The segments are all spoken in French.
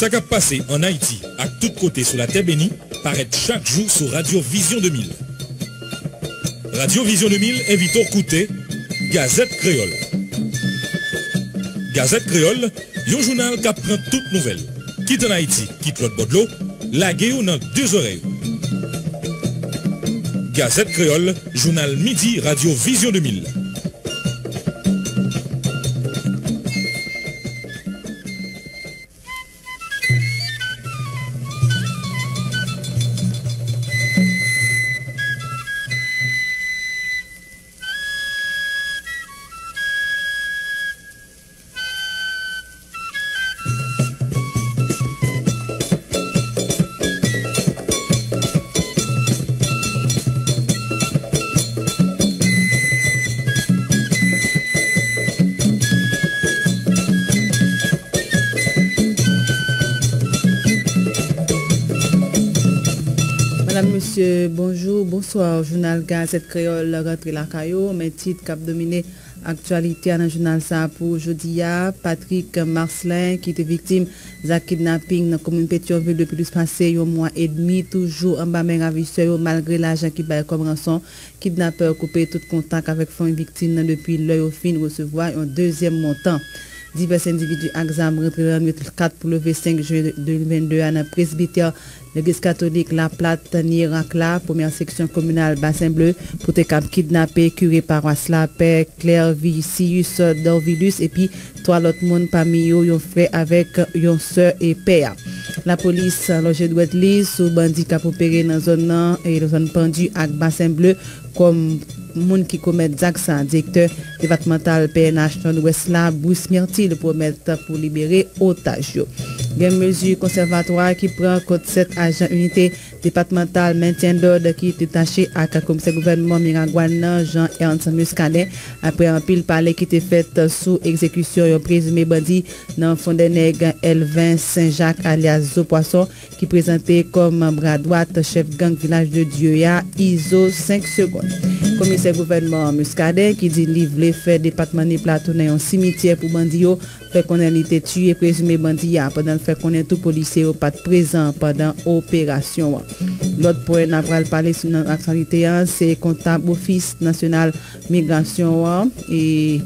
Sa kap pase en Haiti ak tout kote sou la Tebeni paret chak jou sou Radio Vision 2000. Radio Vision 2000 evito koute Gazette Creole. Gazette Creole, yon jounal kap pran tout nouvel. Kit en Haiti, kit lot bodlo, lage ou nan deus oreyo. Gazette Creole, jounal midi Radio Vision 2000. Monsye, bonjou, bonsoir, jounal Gazet Kreol, rentre lakayo, men tit kap domine aktualite anan jounal sa pou jodi ya, Patrick Marcelin ki te viktim za kidnapping nan komoun Petionville depi lous pase yon mwa et demi, toujou amba men ravise yo malgre la jan ki baye kom ranson, kidnapper koupe tout kontak avek fon viktim nan depi lè yo fin resevoa yon dezyen montan. Divers individu ak zam rentre nan 84 pou leve 5 juye 2022 an presbiter l'Eglise Katolik La Plate ni Rakla, Premier Seksyon Komunal Basin Bleu, pou te kap kidnapè, kure parwas la, Pè, Claire, Vicius, Dorvilus, epi to alot moun pami yo yon fè avèk yon sè e pè. La polis loje dwet li sou bandi kap opere nan zon nan e zon pandu ak Basin Bleu kom moun ki komet zak sa. Direkteur devatmental PNH non Wesla Bous Myrti le promet pou libere otaj yo. Gen mezu konservatoir ki pran kote set ajan unité departemental mentyen d'ode ki tetache ak komise gouvernement Mirangwan nan Jean-Ernst Muscadet apre an pil pale ki te fet sou ekzekusyon yo prezume bandi nan fondeneg Elvin Saint-Jacques alias Zopoisson ki prezante kom bradouat chef gang village de Dioya Izo 5 seconde. Komise gouvernement Muscadet ki di li vle fe departement ni platou nan yon simitye pou bandi yo Fè konen li te tuye prezume bandi ya, padan fè konen tou polise yo pat prezan padan operasyon wa. Lot pou en apral pale sou nan aksanite ya, se kontab ofis nasyonal migrasyon wa, e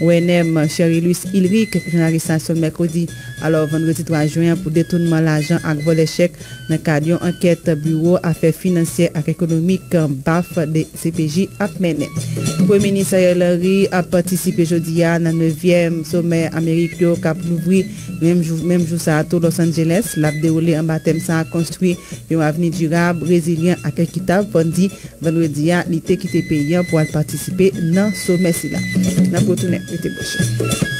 ONM Chéri Louis Ilrik, jenarisa son mekodi, alor vendredi 3 juyen pou detounman l'ajan ak vole chèk nan kadyon anket bureau afè financier ak ekonomik baf de CPJ ap menè. Premier Ministre Larry ap patisipe jodi ya nan 9e somè Amerikyo kap louvri mèm jou sa ato Los Angeles lap deroule an batem sa a konstruy yon aveni durab, rezilyen ak ekitab fondi vendredi ya li te kite peyen pou al patisipe nan somè si la. Nan potounen, ete boche.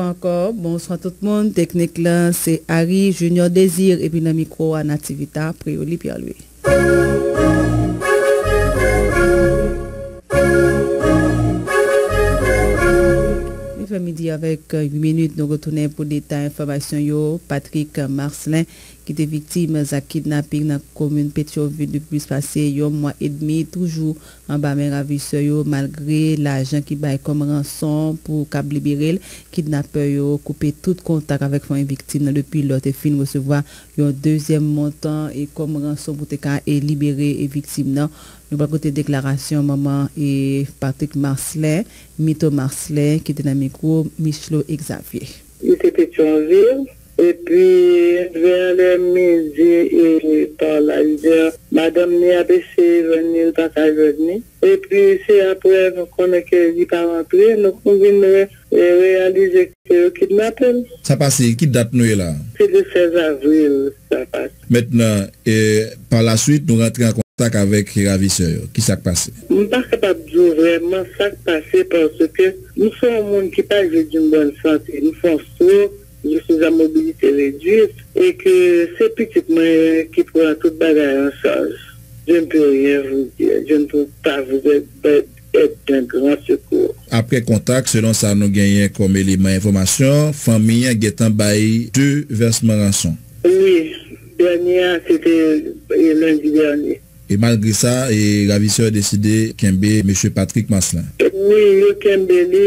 Fwa ankor, bonsoy tout moun, teknik lan se Ari Junior Desir epi nan mikro an ativita Prioli Pialwe. Fè midi avèk 8 minute nou retounen pou deta informasyon yo. Patrick Marcelin ki te viktim za kidnapping nan komoun Petroville depi spase yo mwa edmi toujou an ba men ravise yo malgre la jan ki bay kom ranson pou kab liberel kidnapper yo koupe tout kontak avek fwen viktim nan depi lot e fin resevoa yon dezyem montan e kom ranson pou te ka e libere e viktim nan. Nou pa kote deklarasyon maman e Patrick Marcelin Mito Marcelin ki te nan mikro Michlo Xavier. Yo te Petroville e pi ven le midi e par la lider, madame ni apese veni ou ta ka veni, e pi se apre nou konen ke li pa rentre, nou kon vini realize ke yo kidnapen. Sa pase, ki dat nou e la? Se de 16 avril, sa pase. Metnen, e par la suite nou rentre an kon. tak avek raviseur, ki sak pase? Mwen pa kapap diyo vreman sak pase parce ke nou son moun ki pa jè di mbon sante, nou son sou, yo sou zan mobilite redwit, e ke se pitit mwen ki pran tout bagay ansaj. Je ne peux rien vous dire, je ne peux pas vous aider. Apre kontak, selon sa nou genyen kom eleman informasyon, famiye getan bayi 2 versman ranson. Oui, dernier, c'était lundi dernier. E malgre sa, ravisseur deside kembe M. Patrick Maslin. Ni yo kembe li,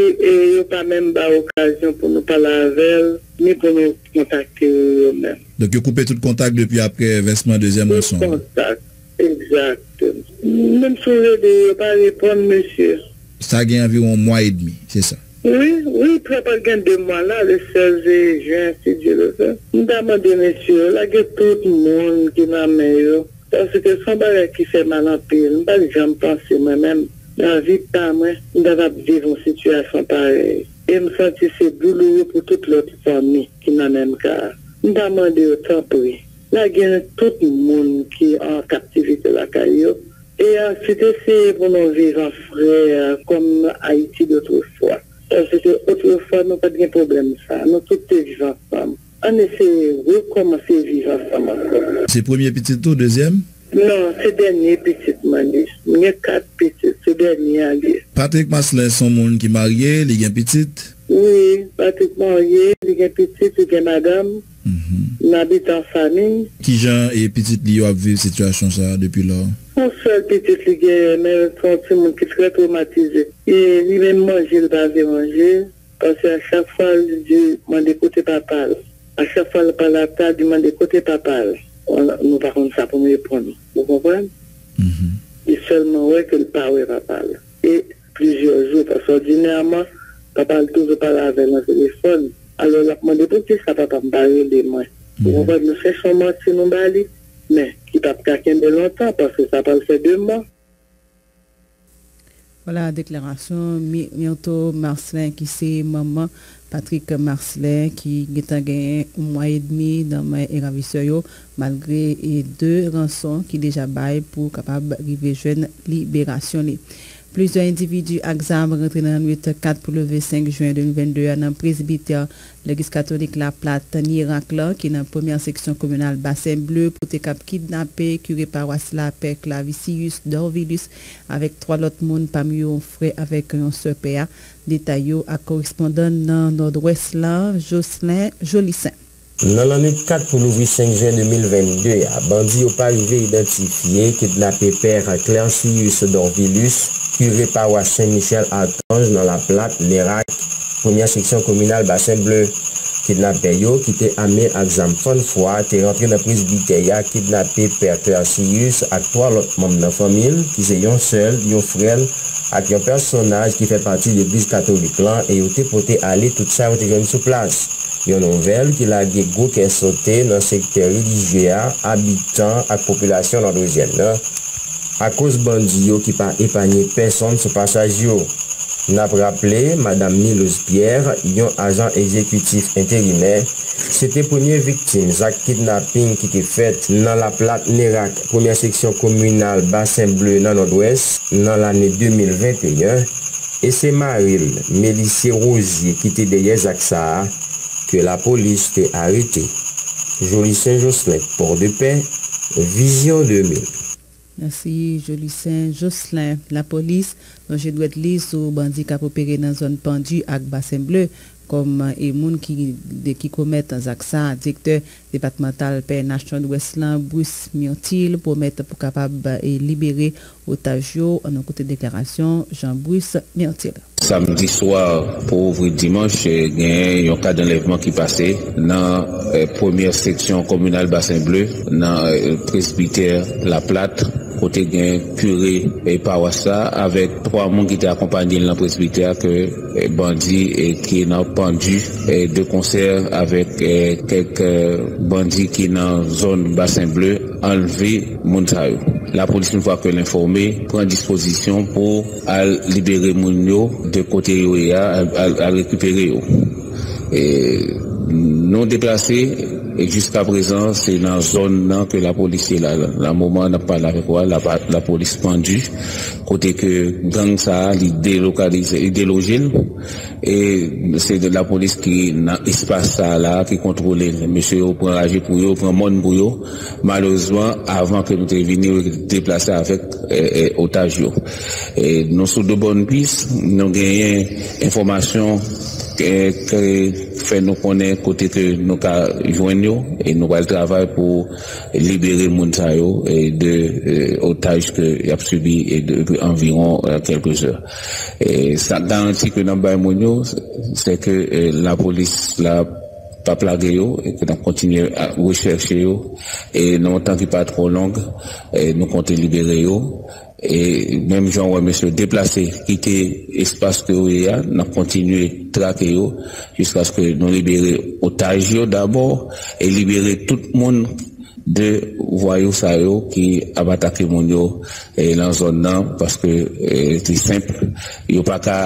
yo pa men ba okasyon pou nou pala avel, ni pou nou kontakte yo men. Donk yo koupe tout kontak depi apre versman deuxième monson. Tout kontak, exact. Mwen sou yo de yo pa repon M. Sa gen environ mwa et demi, se sa. Oui, oui, prepar gen de mwa la, le 16 juen, si di le fe. Mwen daman de monsieur, la gen tout moun ki nan men yo. Paske son barè ki fè malan pil, mba li jan mpansi mwen men, nan vit pa mwen, mda vap viv mwen situasyon parey. E msanti se douloure pou tout lòt fami ki nan men mkar. Mda mande yo tanpouye. La gen tout moun ki an kaptivite la kayo. E an sete se pou nou vivan frey kom Haiti d'otre fwa. An sete otre fwa nou pat gen problem sa. Nou tout te vivan fami. an ese wè komanse vivan sa makon. Se premier petit ou, deuxième? Non, se denye petit manis. Mwenye kat petit, se denye alis. Patrick Maslin son moun ki marye, li gen petit? Oui, Patrick marye, li gen petit, li gen madame. Mhm. Nabit an fami. Ki jan e petit li yo ap viv situasyon sa depi la? Moun sol petit li gen men son ti moun ki tre traumatize. Li men manje, li pa ve manje. Pase a chak fwa li di mande kote papal. A chak fwa la pala ta, di man de kote papal. Nou pa kon sa pou nou epon. Mou konpwen? E selman wè ke l pa wè papal. E plizyo jou, paso ordinèrman, papal toujou pala avè nan telefon. Alo la man de pou ki sa papal mbari de mwen. Mou konpwen, nou fè son mati nou mbali, men, ki pap kaken de lontan, paso sa pal fè de mwen. Wala, deklarasyon, Myrto Marcelin ki se maman Patrick Marcelin ki getan genyen ou mwa et demi dan mwen eravisoyo malgre e de ranson ki deja bay pou kapab rive jwen Plezyon individu aksam rentre nan 8-4 pou leve 5 juen 2022 nan presbiter legis katolik la plat ni rank la ki nan pwemyan seksyon komunal basen bleu pou te kap kidnapè kure parwas la pek la visiyus dorvilus avek 3 lot moun pam yo fre avek yon sepea detay yo ak korespondan nan nord-wes la Jocelyn Jolisen. Nan lan 4 pou louvri 5 jen 2022, a bandi yo pa rive identifiye kidnapè per Clancius Dorvilus Kuve Parwa Saint-Michel Artange nan la plate Lerak, Premier Seksyon Komunal Basen Bleu. Kidnapè yo ki te amè ak zanm fon fwa te rentre nan pris biteya kidnapè Perter Sirius ak 3 lot mam nan famil ki se yon sel, yon frel ak yon personaj ki fè pati de blis katolik lan e yo te pote ale tout sa wote joun sou plas. Yon nouvel ki la ge go ken sote nan sekte religye a, abitan ak populasyon nan dojen nan. a koz bandi yo ki pa epanye peson sou pasaj yo. Nap rappele, Madame Milouz Pierre, yon ajan ekzekutif interime, se te pounye viktim zak kidnapping ki te fet nan la plat Nerak, pounye seksyon komunal Basen Bleu nan Nord-Ouest, nan l'anye 2021, e se Maril Melissé Rosier ki te deye zak sa, a, ke la polis te arete. Jolie Saint-Jocelyn, Port-de-Paix, Vision 2000. Merci Jolie Saint-Jocelyn. La polis, non je dwet li sou bandi kap opere nan zon pendu ak basen bleu, kom e moun ki komet an zaksa, dikte departemental PNH Chand-Ouestlan, Bruce Miontil, pou met pou kapab e libere otaj yo, an an kote deklarasyon, Jean-Bruce Miontil. Samdi swar pou ouvri dimanche gen yon ka d'enlevman ki pase nan premier seksyon komunal Basen Bleu nan presbiter La Plate kote gen pure e pawasa avek 3 moun ki te akompanyen nan presbiter ke bandi ki nan pandu de konser avek kek bandi ki nan zon Basen Bleu enleve moun sa yo. La polis nou fwa ke l'informe, pren disposisyon pou al libere moun yo de kote yo ya, al rekupere yo. Non deplase, e jiska prezant, se nan zon nan ke la polis se la. La mouman nan pa la rekwa, la polis pandu, kote ke gang sa li delokalize, li delojil, e se de la polis ki nan espase sa la, ki kontrole, mese yo pren raje pou yo, pren moun pou yo, malouzman, avan ke nou te vini, ou deplase avek otaj yo. Non sou de bon pis, nou genyen informasyon fè nou konen kote ke nou ka jwen yo e nou wale travay pou libere moun sa yo e de otaj ke y ap subi e de environ. E ke nan bay moun yo se ke la polis la pa plage yo e ke nan kontinye a recherche yo. E nan wotan ki pa tro long nou konti libere yo. E menm jan wè mè se deplase, kite espase ke wè ya, nan kontinue trake yo, jiska skè nou libere otaj yo d'abord, e libere tout moun de voyou sa yo ki abatake moun yo lan zon nan, paske ti semp, yo pa ka...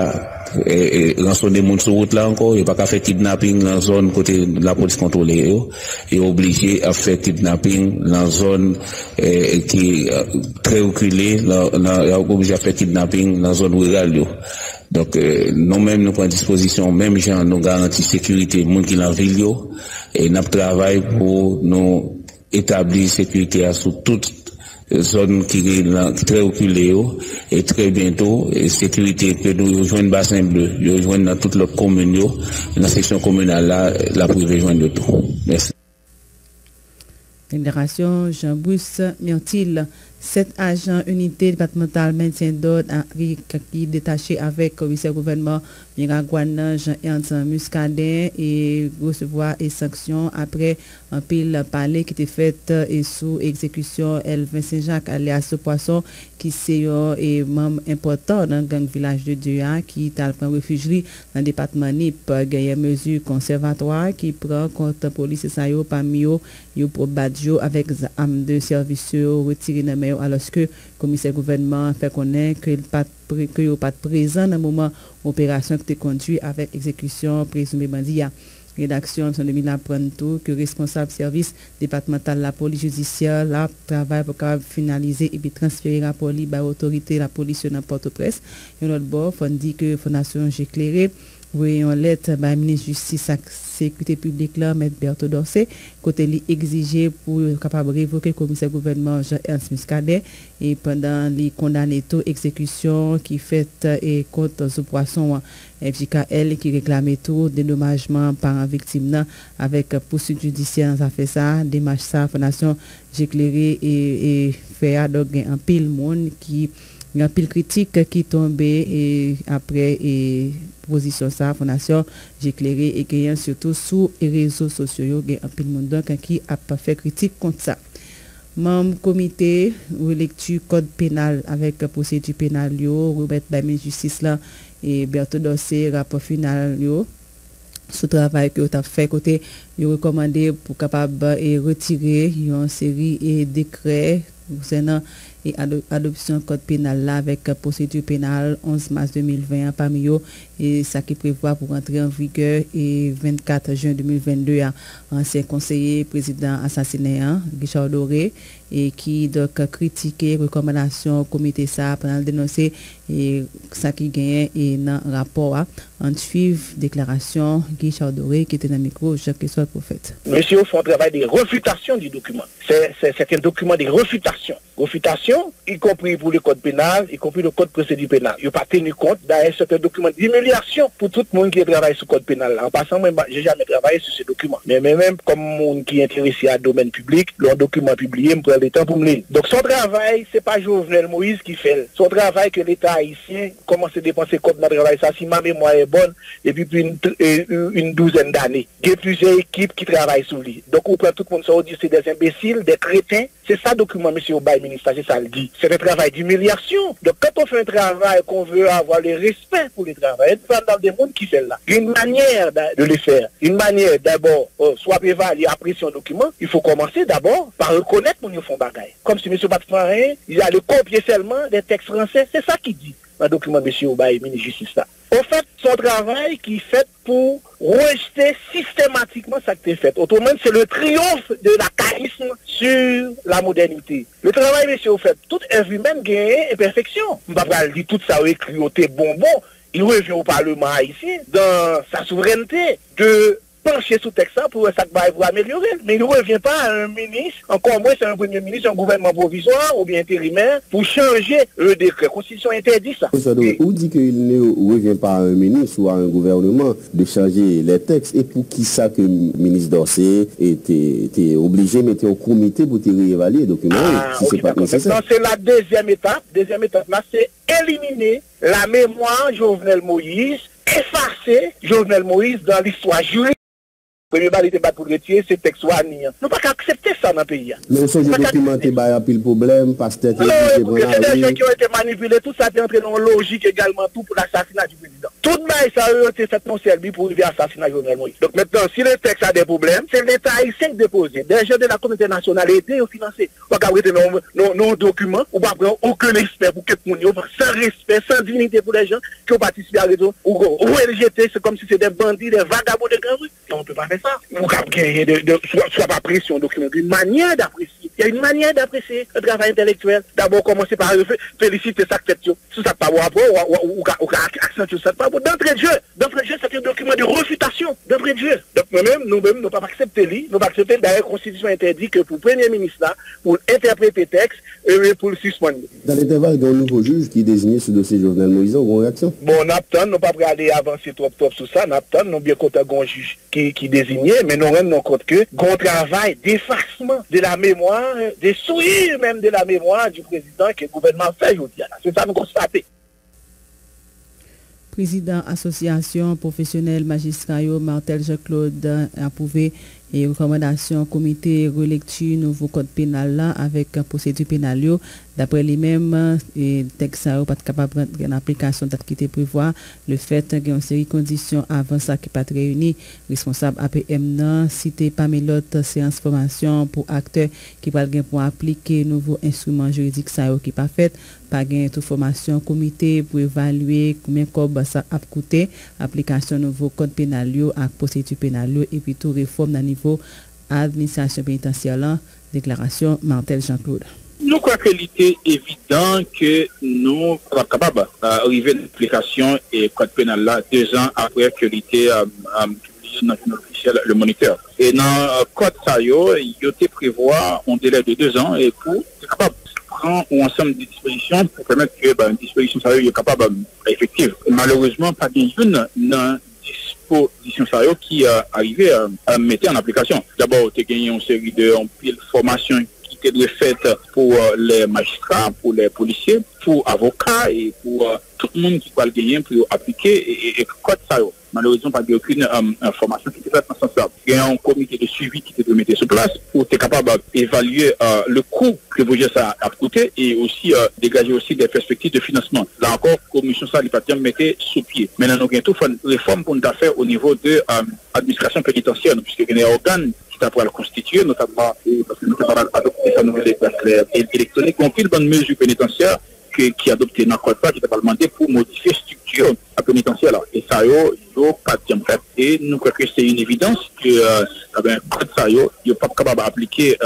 lanson de moun wout la anko, yo pa ka fe kidnapping lan zon kote la polis kontrole yo, yo oblije a fe kidnapping lan zon ki tre okule, yo oblije a fe kidnapping lan zon wiral yo. Donk nou menm nou pren disposisyon, menm jan nou garanti sekurite moun ki lan vil yo, e nap travay pou nou etabli sekurite a sou tout zon ki tre okule yo e tre bientou e sekurite ke nou yo jwen basen bleu yo jwen nan tout lop komen yo nan seksyon komenal la la pou yo jwen de tou. Mersi. Fèderasyon Jean-Bousse Set ajan unité departemental maintien d'ordre qui détaché avec commissaire gouvernement Miragouane Jean-Ernst Muscadet et recevoir et sanction après un pile palais qui était fait et sous exécution Elvin Saint-Jacques alias Poisson qui c'est un membre important dans le gang village de Dua qui est la refugerie dans le département Nip. Gagne mesure conservatoire qui prend compte police et parmi eux yo Badjo avec âme de service retiré dans aloske komise gouvernement fè konen ke yo pat prezant nan mouman operasyon ki te kondwi avèk ekzekusyon prezoume bandi ya. Redaksyon son demi la prantou ke responsable servis departemental la poli judisyal la travay pou ka finalize e bi transferi la poli ba otorite la poli sou nan Port-au-Presse. Yon not bo fondi ke fondasyon jeklerè Vwe yon let ba Ministre Justice ak Sekwite Publik la, Mèd Bertho Dorsè, kote li exije pou kapab revoke Komise Gouvernement Jean-Ernst Muscadet, e pandan li kondane tou ekzekusyon ki fet e kont sou poason FJKL ki reklame tou denomajman par an viktim nan, avek poussut judisyen sa fe sa, demaj sa, Fondasyon Jekleri e Feya do gen an pil moun ki gen pil kritik ki tombe apre e posisyon sa, fondasyon jekleri e genyen surtout sou e rezo sosyo yo gen apil moun don kan ki ap pa fe kritik kont sa. Mam komite ou lektu kod penal avek posedu penal yo, roubet damen justice la e berto dosye rapor final sou travay ki yo tap fe kote yo rekomande pou kapab e retire yon seri e dekre ou senan adoption code pénal là avec procédure pénale 11 mars 2020 parmi eux et ça qui prévoit pour entrer en vigueur et 24 juin 2022 ancien conseiller président assassiné Richard Doré et qui donc critiqué recommandation comité ça pendant le dénoncer et ça qui gagne et dans rapport en suivre déclaration Richard Doré qui était dans le micro Jacques-Christophe Prophète. Monsieur font travail de refutation du document. C'est un document de refutation. Refutation, y compris pour le code pénal, y compris le code procédure pénal. Il n'y a pas tenu compte d'un certain document pour tout le monde qui travaille sur le code pénal. En passant, moi, j'ai jamais travaillé sur ce document. Mais même comme monde qui est intéressé à domaine public, le document publié me prend le temps pour me lire. Donc son travail, c'est pas Jovenel Moïse qui fait. Son travail que l'État haïtien commence à dépenser comme notre travail. Ça, si ma mémoire est bonne, depuis une, une douzaine d'années. Il y a plusieurs équipes qui travaillent sur lui. Donc on prend tout le monde, ça dit c'est des imbéciles, des crétins. C'est ça document, monsieur Obaye, ministre, c'est ça le dit. C'est un travail d'humiliation. Donc quand on fait un travail qu'on veut avoir le respect pour les travailleurs, il dans des mondes qui fait là. Une manière de le faire, une manière d'abord, euh, soit prévaler, apprécier un document, il faut commencer d'abord par reconnaître mon fond bagaille. Comme si M. Batfarin, il a le copier seulement des textes français, c'est ça qu'il dit dans le document M. Obaye, ministre justice là. Au fait, son travail qui est fait pour rejeter systématiquement ça qui est fait. Autrement, c'est le triomphe de la charisme sur la modernité. Le travail, monsieur, au fait, tout œuvre humaine gagne imperfection. On va pas dire tout ça écrit bonbon. il revient au Parlement haïtien dans sa souveraineté de pencher sous texte pour ça pour améliorer. Mais il ne revient pas à un ministre, encore moins c'est un premier ministre, un gouvernement provisoire ou bien intérimaire, pour changer le décret. La Constitution interdit ça. Ou dit qu'il ne revient pas à un ministre ou à un gouvernement de changer les textes? Et pour qui ça que le ministre d'Orsay était, obligé de mettre au comité pour réévaluer les documents ah, si. C'est la deuxième étape. Deuxième étape là, c'est éliminer la mémoire Jovenel Moïse, effacer Jovenel Moïse dans l'histoire juridique. Premye bali te bat pou retye, se tek swa ni. Nou pa ka aksepte sa nan peyi ya. Men son je dokumante bay apil problem, pas te te... Non, non, se de jen ki yo ete manipule, tout sa te entre nan logik egalman tout pou l'assasina du prezident. Tout bay sa yo te fet non serbi pou rive assasina Jovenel Moïse. Donk metten, si le tek sa de problem, se l'Etat a y senk depose. De jen de la komite nasyonale ete yo finanse. Wak avrete nou dokumen, ou wak avrete ouke l'espè pou ket moun yo, san respè, san dignite pou le jen, ki yo patisipi a reto, ou LGT, se kom si se de bandi, de vagabo de. On pe pa fe Ou kap genye, swa pa presyon dokumen, yon manye d'apresye. Yon manye d'apresye, yon travay intelektuel. D'abord, komanse par felicite saktet yo. Sou sak pa wap wap, ou ka aksent yo sak pa wap. D'entre dje, d'entre dje, sa te dokumen de refutasyon. D'entre dje. Donk nou mèm, nou mèm, nou pa pa aksepte li, nou pa aksepte, d'ayè konstitusyon interdi ke pou premye ministra, pou interprete tekst, e pou l'sismoni. Dan l'interval, yon nouvo juj ki dezigne sou dosye journal Moïse, ou yon reaksyon? Bon, naptan, nou pa pralè avansi trop top sou sa, naptan, nou bie konta gon juj ki dezigne, men nou ren nou kont ke gon travay defasman de la mémoire, de souir men de la mémoire du prezident ke gouvernement fè joudiana. Se sa nou konstate. Prezident Asosyasyon Profesyonel Magistrayo Martel Jacques-Claude apouve et rekomendasyon komite relektu nouvo kode penal la avek posèdu penal D'après lui-même, texte n'est pas capable d'une application qui était prévoit. Le fait qu'il y a une série de conditions avant ça qui n'est pas réunie, responsable APM, cité parmi l'autre séance formation pour acteurs qui parlent pour appliquer nouveaux instruments juridiques ça qui n'est pas fait. Pas gain toute formation comité pour évaluer combien de ça a coûté, application nouveau code pénal et procédure pénale et puis tout réforme au niveau administration pénitentiaire. Déclaration Martel Jean-Claude. Nou kwa ke li te evidant ke nou kwa kapab arive l'aplikasyon e kwa te penal la 2 an apre ke li te publie nan joun officiel le moniteur. E nan uh, kwa te sayo, yo te prevoa an dele de 2 an e pou te kapab pran ou ansam di disposisyon pou premet ke disposisyon sayo yo kapab um, efektiv. Malourezman, pa gen joun nan disposisyon sayo ki uh, arive a mette an aplikasyon. Dabor, te genye an seri de an pil formasyon qui doit faite pour euh, les magistrats, pour les policiers, pour avocats et pour euh, tout le monde qui doit le gagner pour appliquer et quoi de ça. Malheureusement, pas aucune euh, information qui était faite dans ce sens-là. Il y a un comité de suivi qui était mis sur place pour être capable d'évaluer le coût que vous ça a coûté et aussi dégager aussi des perspectives de financement. Là encore, commission ça, mettait sous pied. Maintenant, nous avons tout une réforme qu'on a fait au niveau de l'administration pénitentiaire, puisque y a organe pour le constituer, notamment parce que nous avons adopté sa nouvelle électronique, on fait une bonne mesure pénitentiaire qui a adopté dans le code qui a demandé pour modifier la structure pénitentiaire. Et ça, il pas de fait. Et nous croyons que c'est une évidence que le code ça, il n'est pas capable d'appliquer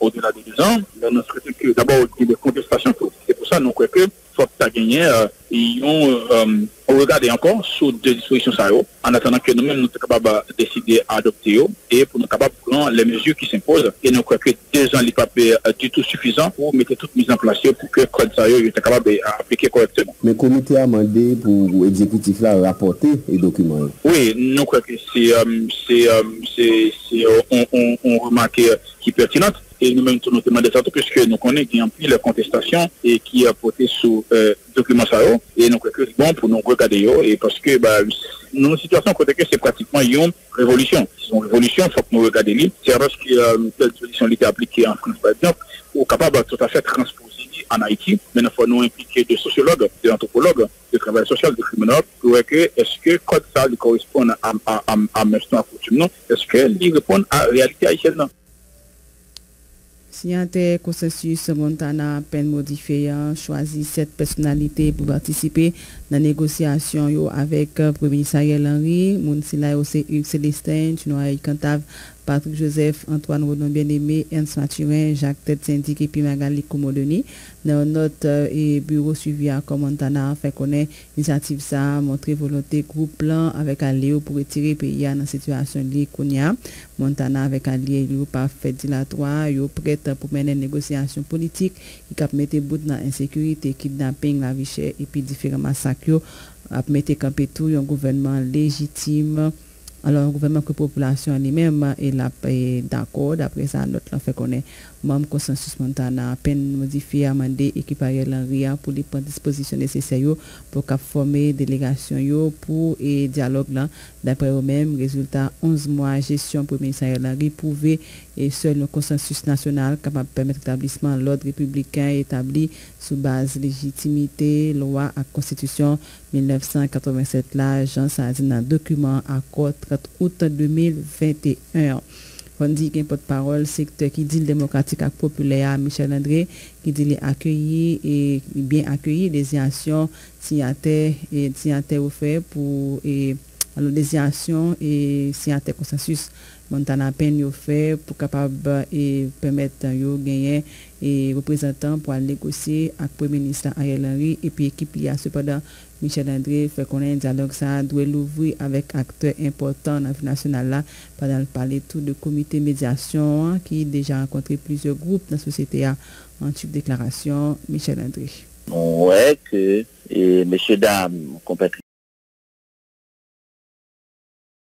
au-delà de deux ans. Nous souhaitons que d'abord, il y ait des contestations. C'est pour ça que nous croyons que fòk ta genyen, yon regade ankon sou de disposisyon sa yo, an atanan ke nou men nou te kapab deside adopte yo, e pou nou kapab pran le mezur ki s'impose, e nou kweke 2 an li pape euh, du tout sufizan pou mette tout mizan plasyon oh, pou ke kod sa yo yo te kapab aplike korekteman. Men komite a mande pou ekzekutif la rapote e dokumen? Oui, nou kweke se on remake ki euh, pertinante, Et nous-mêmes, nous demandons ça, puisque nous connaissons qu'il y a de contestation et qui a porté sous euh, document ça. Et nous croyons que c'est bon pour nous regarder. Et parce que bah, nous situation côté que c'est pratiquement une révolution. C'est une révolution, il faut que nous regardions. C'est parce que euh, telle solution a été appliquée en France, par exemple, ou capable tout à fait transposer en Haïti. Mais il faut nous impliquer des sociologues, des anthropologues, des travailleurs sociaux, des criminels, pour que est-ce que code ça correspond à, à, à, à, à coutume, est-ce qu'il répond à la haïtienne? Sinyante konsensus Montana pen modifeyan chwazi set personalite pou partisipe nan negosyasyon yo avek Premier Ministre Ariel Henry, moun sila yo se Hugues Celestin, Chinois Kantav, Patrick Joseph, Antoine Rodon Bien-Aimé, Ernst Mathurin, Jacques Tête-Syndic et puis Magali Komodoni. Dans notre bureau suivi à Komantana, fait qu'on ait initiative ça, montrer volonté groupe plan avec Aléo pour retirer pays dans la situation liée qu'on y a. Montana avec Aléo, pas fait dilatoire, il est prêt pour mener négociation politique, il cap mettre bout dans l'insécurité, kidnapping, la vie chère et puis différents massacres, a mettre tout un gouvernement légitime. Alors, un gouvernement que la population elle-même est d'accord. D'après ça, notre fait qu'on est membre consensus Montana à peine modifié, amendé, équipé l'enria pour les prendre dispositions nécessaires pour former délégation yo pour et dialogue là. D'après eux-mêmes, résultat 11 mois gestion pour le ministère de prouvé et seul le consensus national capable de permettre l'établissement de l'ordre républicain établi sous base légitimité, loi à constitution 1987 là, Jean ça dit dans document accord 30 août 2021. On dit qu'il porte-parole secteur qui dit le démocratique et populaire Michel André qui dit les accueillir et bien actions signataires et signataires offerts pour et alors des actions et signataires consensus Montana peine yo fait pour capable et permettre yo gagner et représentants pour aller négocier avec premier ministre Ariel Henry et puis équipe a cependant Michel André fait qu'on a un dialogue ça doit l'ouvrir avec acteurs importants dans la nationale là pendant le parler tout de comité médiation qui déjà rencontré plusieurs groupes dans la société en type déclaration Michel André. Ouais que et messieurs dames compatriotes